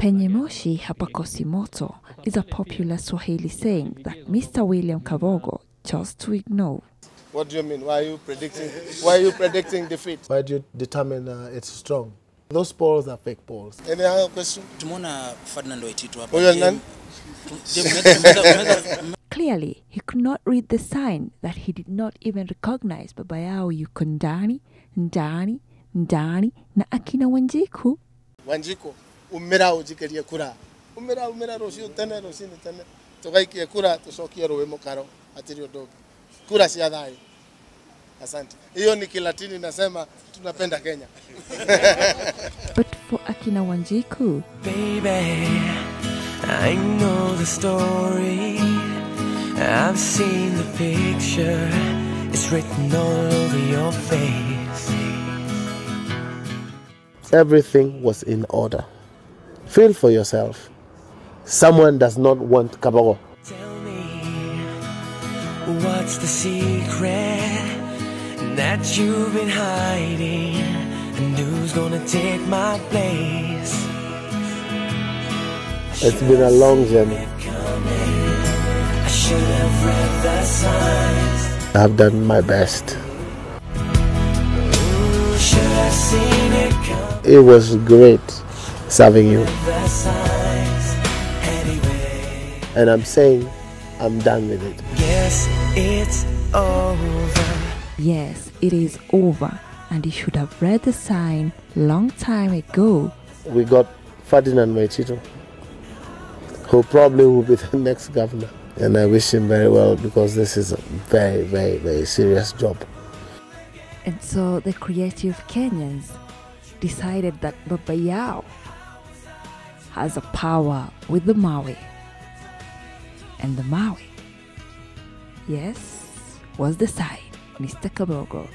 Penye moshi hapakosi moto is a popular Swahili saying that Mr. William Kabogo chose to ignore. What do you mean? Why are you predicting? Why are you predicting defeat? Why do you determine uh, it's strong? Those polls are fake polls. Any other question? Tumeona Ferdinand Waititu hapa. Huyo nani? Clearly, he could not read the sign that he did not even recognize Baba Yao yuko ndani, ndani, ndani na akina Wanjiku. Wanjiko umira ujikerie kura umira umira rucio tene rucini tene tugaikie kura tucokie ruwi mukaro atiri undu ungi kura cia thayu asante hiyo ni kilatini nasema tunapenda kenya But for akina Wanjiku, Baby, I know the story. I've seen the picture. It's written all over your face. Everything was in order. Feel for yourself. Someone does not want Kabogo. Tell me, what's the secret that you've been hiding? And who's gonna take my place? It's been a long journey. I have read the signs. I've done my best. Ooh, should have seen it coming. It was great serving you. The signs. Anyway, And I'm saying I'm done with it. guess it's over. yes, it is over and he should have read the sign long time ago. We got Ferdinand Waititu, who probably will be the next governor. And I wish him very well because this is a very, very, very serious job. And so the creative Kenyans decided that Baba Yao has a power with the Maui. And the Maui, yes, was the sign, Mr. Kabogo.